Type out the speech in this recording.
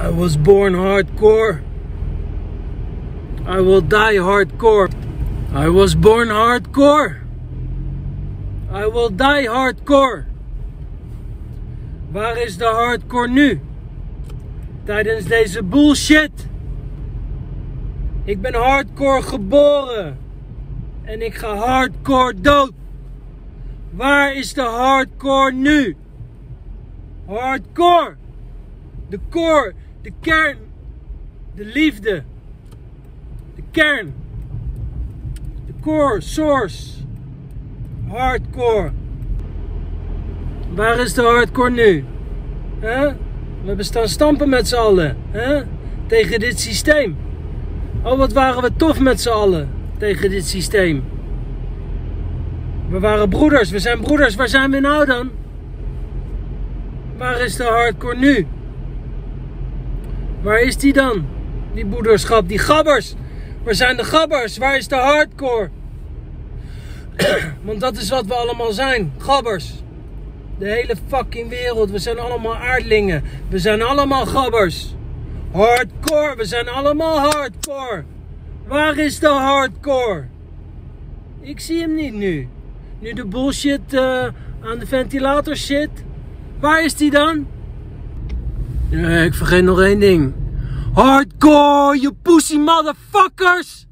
I was born hardcore. I will die hardcore. I was born hardcore. I will die hardcore. Waar is de hardcore nu? Tijdens deze bullshit. Ik ben hardcore geboren. En ik ga hardcore dood. Waar is de hardcore nu? Hardcore. De core, de kern, de liefde. De kern. De core, source. Hardcore. Waar is de hardcore nu? Huh? We hebben staan stampen met z'n allen. Tegen dit systeem. Oh, wat waren we tof met z'n allen. Tegen dit systeem. We waren broeders. We zijn broeders. Waar zijn we nou dan? Waar is de hardcore nu? Waar is die dan? Die broederschap, die gabbers. Waar zijn de gabbers? Waar is de hardcore? Want dat is wat we allemaal zijn. Gabbers. De hele fucking wereld. We zijn allemaal aardlingen. We zijn allemaal gabbers. Hardcore. We zijn allemaal hardcore. Waar is de hardcore? Ik zie hem niet nu. Nu de bullshit uh, aan de ventilator zit. Waar is die dan? Ja, ik vergeet nog één ding. Hardcore, you pussy motherfuckers!